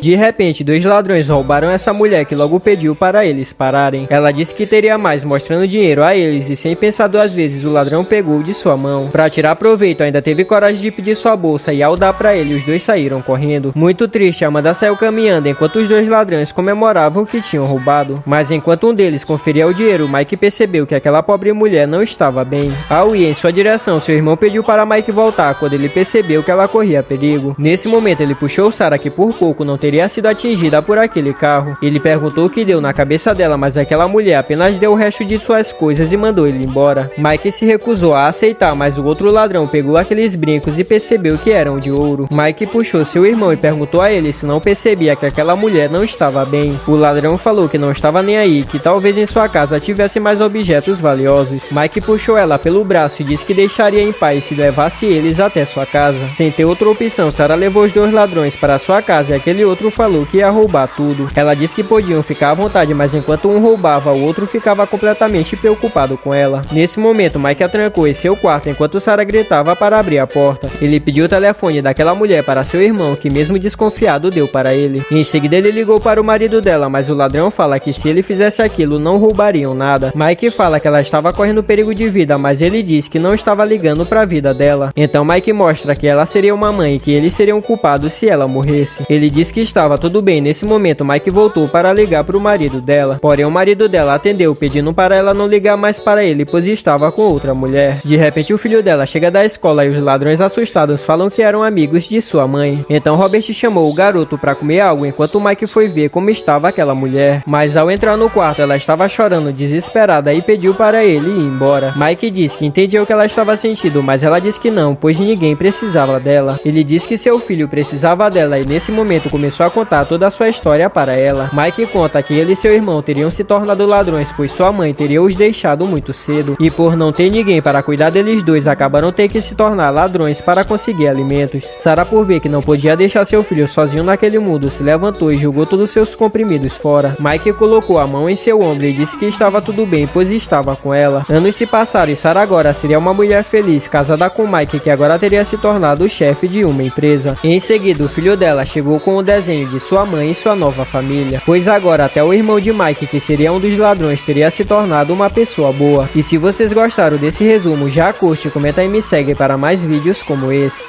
De repente, dois ladrões roubaram essa mulher que logo pediu para eles pararem. Ela disse que teria mais, mostrando dinheiro a eles, e sem pensar duas vezes, o ladrão pegou de sua mão. Para tirar proveito, ainda teve coragem de pedir sua bolsa, e ao dar para ele, os dois saíram correndo. Muito triste, Amanda saiu caminhando enquanto os dois ladrões comemoravam o que tinham roubado. Mas enquanto um deles conferia o dinheiro, Mike percebeu que aquela pobre mulher não estava bem. Ao ir em sua direção, seu irmão pediu para Mike voltar quando ele percebeu que ela corria perigo. Nesse momento, ele puxou Sarah que por pouco não teria sido atingida por aquele carro. Ele perguntou o que deu na cabeça dela, mas aquela mulher apenas deu o resto de suas coisas e mandou ele embora. Mike se recusou a aceitar, mas o outro ladrão pegou aqueles brincos e percebeu que eram de ouro. Mike puxou seu irmão e perguntou a ele se não percebia que aquela mulher não estava bem. O ladrão falou que não estava nem aí, que talvez em sua casa tivesse mais objetos valiosos. Mike puxou ela pelo braço e disse que deixaria em paz se levasse eles até sua casa. Sem ter outra opção, Sarah levou os dois ladrões para sua casa e aquele outro falou falou que ia roubar tudo. Ela disse que podiam ficar à vontade, mas enquanto um roubava, o outro ficava completamente preocupado com ela. Nesse momento, Mike a trancou em seu quarto enquanto Sarah gritava para abrir a porta. Ele pediu o telefone daquela mulher para seu irmão, que mesmo desconfiado deu para ele. Em seguida, ele ligou para o marido dela, mas o ladrão fala que se ele fizesse aquilo, não roubariam nada. Mike fala que ela estava correndo perigo de vida, mas ele diz que não estava ligando para a vida dela. Então Mike mostra que ela seria uma mãe e que eles seriam culpados se ela morresse. Ele diz que estava tudo bem. Nesse momento, Mike voltou para ligar para o marido dela. Porém, o marido dela atendeu, pedindo para ela não ligar mais para ele, pois estava com outra mulher. De repente, o filho dela chega da escola e os ladrões assustados falam que eram amigos de sua mãe. Então, Robert chamou o garoto para comer algo enquanto Mike foi ver como estava aquela mulher. Mas ao entrar no quarto, ela estava chorando desesperada e pediu para ele ir embora. Mike disse que entendia o que ela estava sentindo, mas ela disse que não, pois ninguém precisava dela. Ele disse que seu filho precisava dela e nesse momento começou a contar toda a sua história para ela. Mike conta que ele e seu irmão teriam se tornado ladrões, pois sua mãe teria os deixado muito cedo, e por não ter ninguém para cuidar deles dois, acabaram ter que se tornar ladrões para conseguir alimentos. Sarah, por ver que não podia deixar seu filho sozinho naquele mundo, se levantou e jogou todos seus comprimidos fora. Mike colocou a mão em seu ombro e disse que estava tudo bem, pois estava com ela. Anos se passaram e Sarah agora seria uma mulher feliz, casada com Mike, que agora teria se tornado o chefe de uma empresa. Em seguida, o filho dela chegou com o desenho de sua mãe e sua nova família, pois agora até o irmão de Mike, que seria um dos ladrões, teria se tornado uma pessoa boa. E se vocês gostaram desse resumo, já curte, comenta e me segue para mais vídeos como esse.